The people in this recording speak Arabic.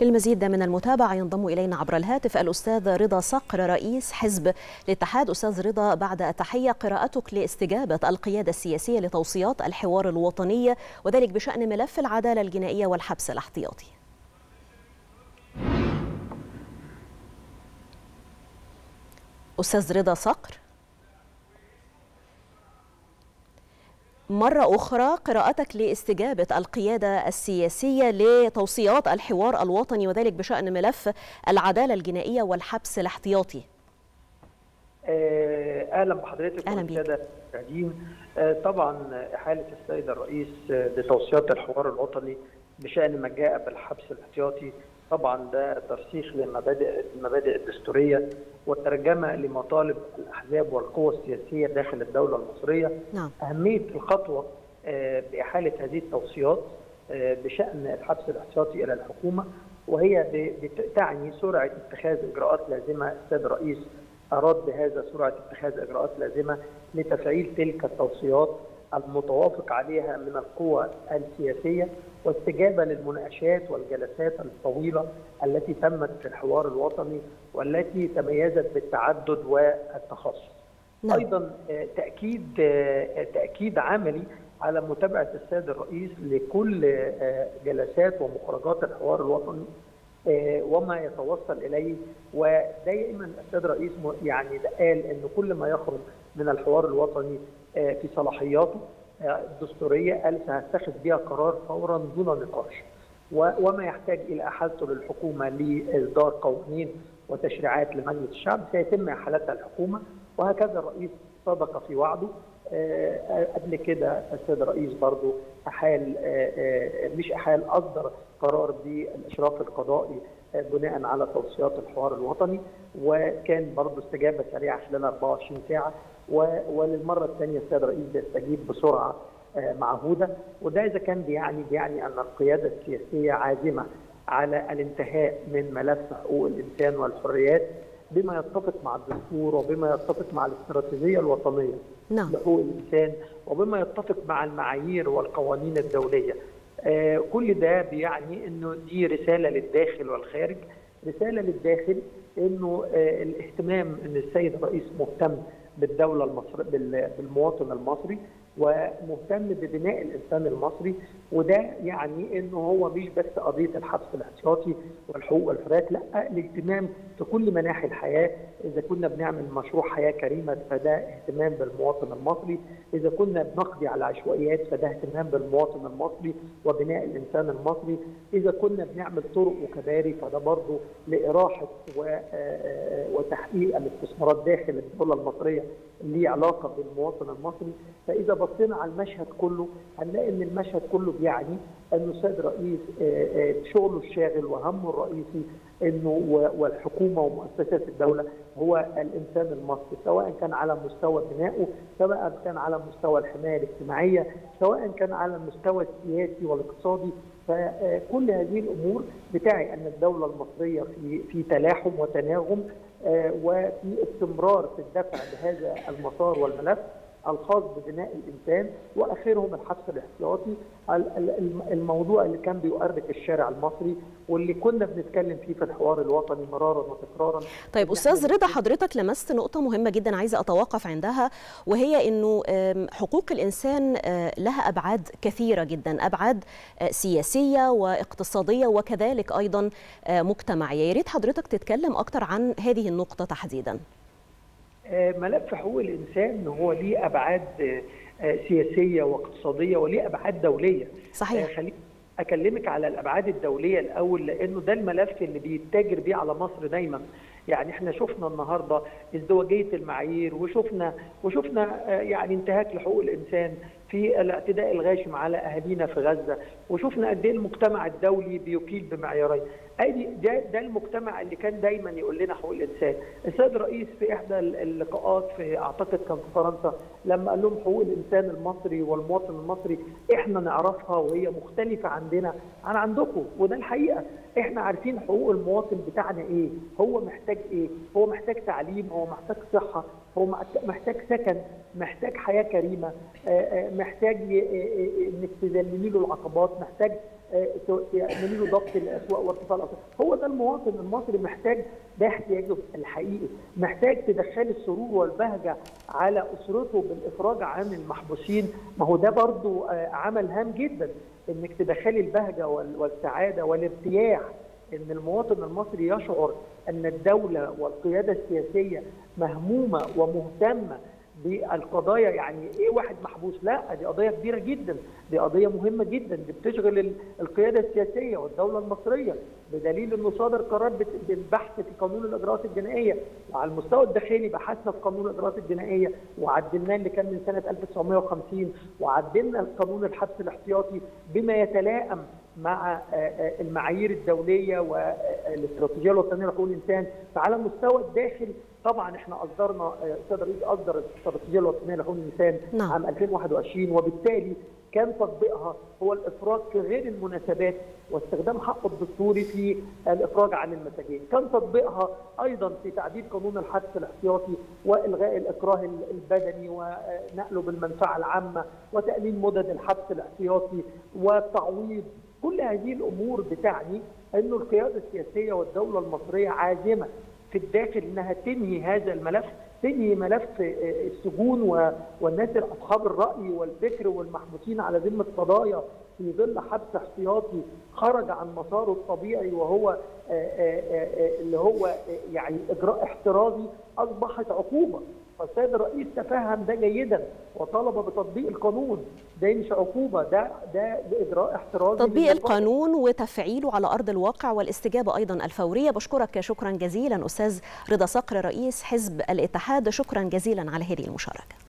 للمزيد من المتابعة ينضم إلينا عبر الهاتف الأستاذ رضا صقر رئيس حزب الاتحاد. أستاذ رضا بعد التحية قراءتك لاستجابة القيادة السياسية لتوصيات الحوار الوطني وذلك بشأن ملف العدالة الجنائية والحبس الاحتياطي. أستاذ رضا صقر. مرة أخرى قراءتك لاستجابة القيادة السياسية لتوصيات الحوار الوطني وذلك بشأن ملف العدالة الجنائية والحبس الاحتياطي. أهلا بحضرتك أهلا بيك. طبعا احاله السيد الرئيس لتوصيات الحوار الوطني بشأن ما جاء بالحبس الاحتياطي طبعا ده ترسيخ لمبادئ المبادئ الدستورية وترجمه لمطالب الأحزاب والقوى السياسية داخل الدولة المصرية. نعم. أهمية الخطوة بإحالة هذه التوصيات بشأن الحبس الاحتياطي إلى الحكومة وهي تعني سرعة اتخاذ إجراءات لازمة. السيد الرئيس أراد بهذا سرعة اتخاذ إجراءات لازمة لتفعيل تلك التوصيات. المتوافق عليها من القوى السياسية واستجابة للمناقشات والجلسات الطويلة التي تمت في الحوار الوطني والتي تميزت بالتعدد والتخصص. نعم. أيضا تأكيد تأكيد عملي على متابعة السيد الرئيس لكل جلسات ومخرجات الحوار الوطني وما يتوصل إليه ودائما السيد الرئيس يعني قال إن كل ما يخرج من الحوار الوطني في صلاحياته الدستورية قال سهتخذ بها قرار فورا دون نقاش. وما يحتاج إلى أحالته للحكومة لإصدار قوانين وتشريعات لمجلس الشعب سيتم إحالتها الحكومة. وهكذا الرئيس صدق في وعده. قبل كده السيد الرئيس برضه أحال مش أحال أصدر قرار بالإشراف القضائي بناء على توصيات الحوار الوطني. وكان برضه استجابة سريعة خلال 24 ساعة. وللمرة الثانية السيد الرئيس بيستجيب بسرعة معهودة وده إذا كان بيعني بيعني أن القيادة السياسية عازمة على الانتهاء من ملف حقوق الإنسان والحريات بما يتفق مع الدستور وبما يتفق مع الاستراتيجية الوطنية نعم. لحقوق الإنسان وبما يتفق مع المعايير والقوانين الدولية. آه كل ده بيعني إنه دي رسالة للداخل والخارج، رسالة للداخل إنه آه الاهتمام إن السيد الرئيس مهتم بالدولة المصري بالمواطن المصري. ومهتم ببناء الإنسان المصري وده يعني انه هو مش بس قضية الحبس الاحتياطي والحقوق والحريات لأ الاهتمام في كل مناحي الحياة. إذا كنا بنعمل مشروع حياة كريمة فده اهتمام بالمواطن المصري. إذا كنا بنقضي على عشوائيات فده اهتمام بالمواطن المصري وبناء الإنسان المصري. إذا كنا بنعمل طرق وكباري فده برضه لإراحة وتحقيق الاستثمارات داخل الدولة المصرية ليه علاقة بالمواطن المصري. فإذا بصينا على المشهد كله هنلاقي إن المشهد كله بيعني انه السيد الرئيس شغله الشاغل وهمه الرئيسي إنه والحكومة ومؤسسات الدولة هو الإنسان المصري سواء كان على مستوى بنائه سواء كان على مستوى الحماية الاجتماعية سواء كان على المستوى السياسي والاقتصادي. فكل هذه الأمور بتاعي إن الدولة المصرية في في تلاحم وتناغم وفي استمرار في الدفع بهذا المسار والملف. الخاص ببناء الإنسان وآخرهم الحبس الاحتياطي الموضوع اللي كان بيؤرق الشارع المصري واللي كنا بنتكلم فيه في الحوار الوطني مرارا وتكرارا. طيب أستاذ رضا حضرتك لمست نقطة مهمة جدا عايزة أتوقف عندها وهي إنه حقوق الإنسان لها أبعاد كثيرة جدا أبعاد سياسية واقتصادية وكذلك أيضا مجتمعية. يا ريت حضرتك تتكلم أكتر عن هذه النقطة تحديدا. ملف حقوق الإنسان هو ليه أبعاد سياسية واقتصادية وليه أبعاد دولية. صحيح. خليني أكلمك على الأبعاد الدولية الأول لأنه ده الملف اللي بيتاجر بيه على مصر دايما. يعني إحنا شفنا النهارده ازدواجية المعايير وشفنا وشفنا يعني انتهاك لحقوق الإنسان. في الاعتداء الغاشم على أهالينا في غزة. وشفنا قد إيه المجتمع الدولي بيكيل بمعيارين. ادي ده, ده المجتمع اللي كان دايما يقول لنا حقوق الإنسان. السيد الرئيس في إحدى اللقاءات في أعتقد كان في فرنسا لما قال لهم حقوق الإنسان المصري والمواطن المصري إحنا نعرفها وهي مختلفة عندنا عن عندكم. وده الحقيقة. إحنا عارفين حقوق المواطن بتاعنا إيه هو محتاج إيه. هو محتاج تعليم هو محتاج صحة هو محتاج سكن محتاج حياة كريمة محتاج إنك تذللي له العقبات محتاج تعملي له ضبط الأسواق وارتفاع الاسعار هو ده المواطن المصري محتاج ده احتياجه الحقيقي. محتاج تدخلي السرور والبهجة على أسرته بالإفراج عن المحبوسين. ما هو ده برضو عمل هام جدا إنك تدخلي البهجة والسعادة والارتياح إن المواطن المصري يشعر أن الدولة والقيادة السياسية مهمومة ومهتمة بالقضايا يعني إيه واحد محبوس؟ لا دي قضية كبيرة جدا دي قضية مهمة جدا دي بتشغل القيادة السياسية والدولة المصرية بدليل إنه صادر قرار بالبحث في قانون الإجراءات الجنائية. وعلى المستوى الداخلي بحثنا في قانون الإجراءات الجنائية وعدلناه اللي كان من سنة 1950 وعدلنا قانون الحبس الاحتياطي بما يتلائم مع المعايير الدولية والاستراتيجيه الوطنية لحقوق الإنسان فعلى المستوى الداخلي طبعا إحنا أصدرنا السيد الرئيس أصدر الاستراتيجية الوطنية لحقوق الإنسان نعم. عام 2021 وبالتالي كان تطبيقها هو الإفراج في غير المناسبات واستخدام حقه الدستوري في الإفراج عن المساجين، كان تطبيقها أيضا في تعديل قانون الحبس الاحتياطي وإلغاء الإكراه البدني ونقله بالمنفعة العامة وتقليل مدد الحبس الاحتياطي والتعويض كل هذه الأمور بتعني انه القيادة السياسية والدولة المصرية عازمة في الداخل إنها تنهي هذا الملف تنهي ملف السجون والناس اصحاب الرأي والفكر والمحبوسين على ذمة قضايا في ظل حبس احتياطي خرج عن مساره الطبيعي وهو اللي هو يعني إجراء احترازي أصبحت عقوبة. فالسيد الرئيس تفهم ده جيدا وطالب بتطبيق القانون. ده مش عقوبة ده ده اجراء احترازي تطبيق القانون وتفعيله على أرض الواقع والاستجابة أيضا الفورية. بشكرك شكرا جزيلا أستاذ رضا صقر رئيس حزب الاتحاد. شكرا جزيلا على هذه المشاركة.